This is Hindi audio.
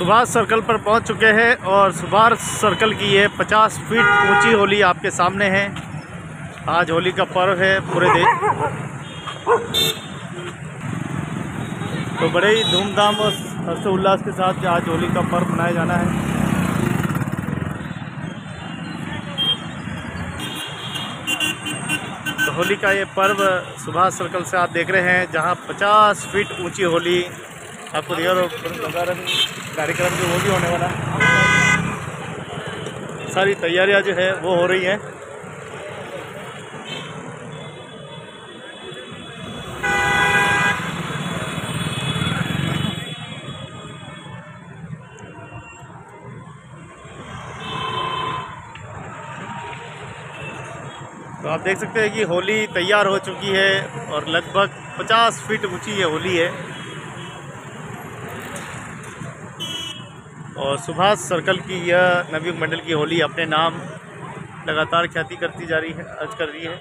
सुभाष सर्कल पर पहुँच चुके हैं और सुभाष सर्कल की ये 50 फीट ऊँची होली आपके सामने है। आज होली का पर्व है पूरे देश। तो बड़े ही धूमधाम और हर्षोल्लास के साथ आज होली का पर्व मनाया जाना है। तो होली का ये पर्व सुभाष सर्कल से आप देख रहे हैं, जहाँ 50 फीट ऊँची होली आपको रियल रंगारंग कार्यक्रम जो वो भी होने वाला है। सारी तैयारियाँ जो है वो हो रही हैं। तो आप देख सकते हैं कि होली तैयार हो चुकी है और लगभग 50 फीट ऊँची ये होली है। और सुभाष सर्कल की यह नवयुग मंडल की होली अपने नाम लगातार ख्याति करती जा रही है, अर्ज़ कर रही है।